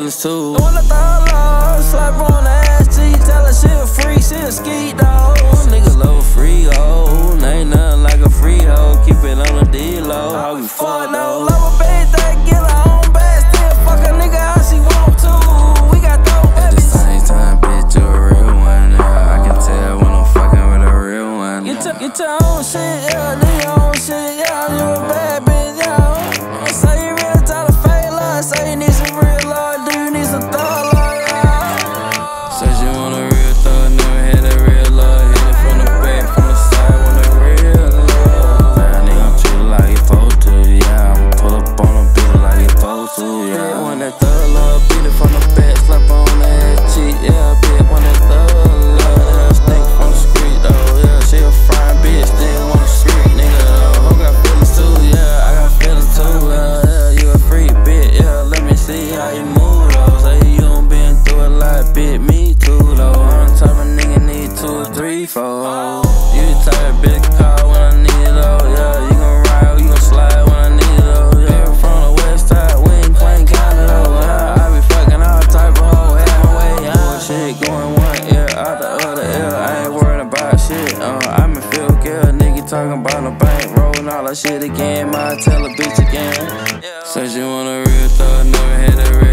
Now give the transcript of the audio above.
feelings too. I wanna throw love, slap on the ass, G, tell her she a freak, she a ski dog. Niggas love a free hoe, ain't nothing like a free hoe. Keep it on the D low, how we fuck no though. love a bitch that get her own bed, still fuck a nigga how she want to. We got dope At the same time, bitch, you a real one. Yeah, I can tell when I'm fucking with a real one. Get your, get your own shit, yeah, do your own shit, yeah, you two or. You the type of bitch call when I need it, though, yeah. You gon' ride, you gon' slide when I need it, though, yeah. From the west side, we ain't playing Canada, though, yeah. I be fucking all type of hoe, had my way, yeah. Bullshit going one ear out the other ear. I ain't worried about shit, uh. I'm in feel good, nigga talking about a bank rolling all that shit again. Might tell a bitch again. Says you want a real thug, never had a real